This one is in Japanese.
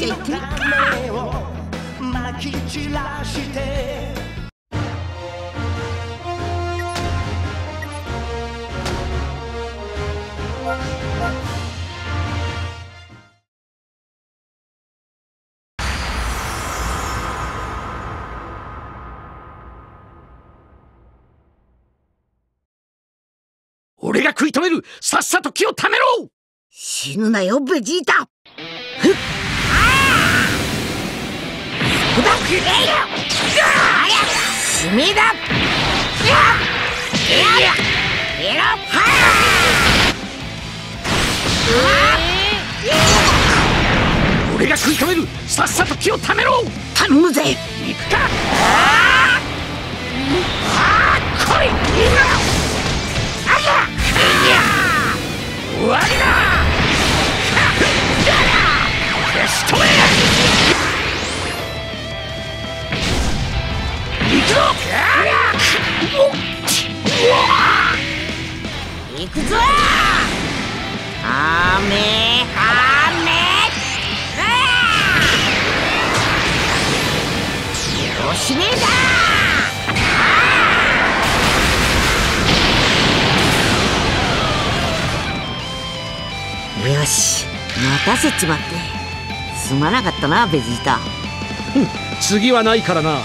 じゃあ行ってみっかまき散らして。俺が食い止めるさっさと気をためろ。死ぬなよベジータ俺が食い止めるさっさと気をためろ頼むぜくぞ!はめはめ!おしめだ!よし待たせちまって。すまなかったなベジータ。次はないからな。